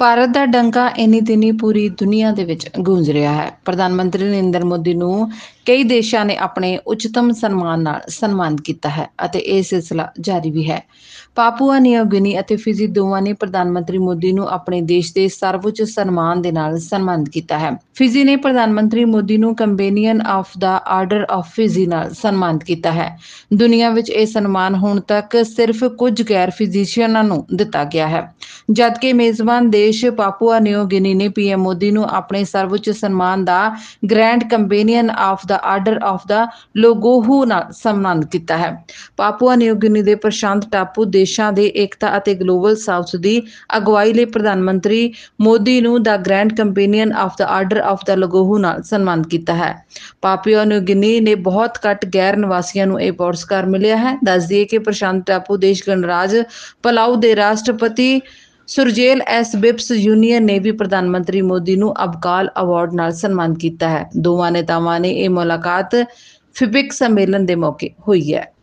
ਭਾਰਤ ਦਾ ਡੰਕਾ ਇੰਨੀ ਦਿਨੀ ਪੂਰੀ ਦੁਨੀਆ ਦੇ ਵਿੱਚ ਗੂੰਜ ਰਿਹਾ ਹੈ। ਪ੍ਰਧਾਨ ਮੰਤਰੀ ਨਰਿੰਦਰ ਮੋਦੀ ਨੂੰ ਕਈ ਦੇਸ਼ਾਂ ਨੇ ਆਪਣੇ ਉੱਚਤਮ ਸਨਮਾਨ ਨਾਲ ਸਨਮਾਨਿਤ ਕੀਤਾ ਹੈ ਅਤੇ ਇਹ ਸਿਲਸਿਲਾ ਜਾਰੀ ਵੀ ਹੈ। ਪਾਪੂਆ ਨਿਊ ਅਤੇ ਫਿਜੀ ਦੋਵਾਂ ਨੇ ਪ੍ਰਧਾਨ ਮੰਤਰੀ ਮੋਦੀ ਨੂੰ ਆਪਣੇ ਦੇਸ਼ ਦੇ ਸਰਵਉੱਚ ਸਨਮਾਨ ਦੇ ਨਾਲ ਸਨਮਾਨਿਤ ਕੀਤਾ ਹੈ। ਫਿਜੀ ਨੇ ਪ੍ਰਧਾਨ ਮੰਤਰੀ ਮੋਦੀ ਨੂੰ Companion of the Order of Fiji ਨਾਲ ਸਨਮਾਨਿਤ ਕੀਤਾ ਹੈ। ਦੁਨੀਆ ਵਿੱਚ ਇਹ ਸਨਮਾਨ ਹੁਣ ਤੱਕ ਸਿਰਫ ਕੁਝ ਗੈਰ ਫਿਜ਼ੀਸ਼ੀਅਨਾਂ ਨੂੰ ਦਿੱਤਾ ਗਿਆ ਹੈ। ਜਦਕਿ ਮੇਜ਼ਬਾਨ ਦੇ ਦੇਸ਼ ਪਾਪੂਆ ਨਿਊ ਗਿਨੀ ਨੇ ਪੀਐਮ ਮੋਦੀ ਨੂੰ ਆਪਣੇ ਸਰਵਉੱਚ ਸਨਮਾਨ ਦਾ Grand Companion of the Order of the Logohu ਨਾਲ ਸਨਮਾਨਿਤ ਕੀਤਾ ਹੈ। ਪਾਪੂਆ ਨਿਊ ਗਿਨੀ ਦੇ ਪ੍ਰਸ਼ਾਂਤ ਟਾਪੂ ਦੇਸ਼ਾਂ ਦੇ ਏਕਤਾ ਅਤੇ ਗਲੋਬਲ ਸਾਊਥ ਦੀ ਅਗਵਾਈ ਲਈ ਪ੍ਰਧਾਨ ਮੰਤਰੀ ਮੋਦੀ ਨੂੰ the Grand Companion of the Order of the Logohu ਨਾਲ ਸਨਮਾਨਿਤ ਕੀਤਾ ਹੈ। ਪਾਪੂਆ ਨਿਊ ਗਿਨੀ ਨੇ ਬਹੁਤ ਘੱਟ ਗੈਰ ਨਿਵਾਸੀਆਂ ਨੂੰ ਇਹ ਪੁਰਸਕਾਰ ਮਿਲਿਆ ਹੈ। ਦੱਸ ਦਈਏ ਕਿ ਪ੍ਰਸ਼ਾਂਤ ਟਾਪੂ ਦੇਸ਼ ਗਣਰਾਜ ਪਲਾਉ ਦੇ ਰਾਸ਼ਟਰਪਤੀ ਸੁਰਜੇਲ ਐਸ ਬਿਪਸ ਯੂਨੀਅਨ ਨੇ ਵੀ ਪ੍ਰਧਾਨ ਮੰਤਰੀ ਮੋਦੀ ਨੂੰ ਅਬਕਾਲ ਅਵਾਰਡ ਨਾਲ ਸਨਮਾਨਿਤ ਕੀਤਾ ਹੈ। ਦੋਵਾਂ ਨੇਤਾਵਾਂ ਨੇ ਇਹ ਮੁਲਾਕਾਤ ਫਿਬਿਕ ਸੰਮੇਲਨ ਦੇ ਮੌਕੇ ਹੋਈ ਹੈ।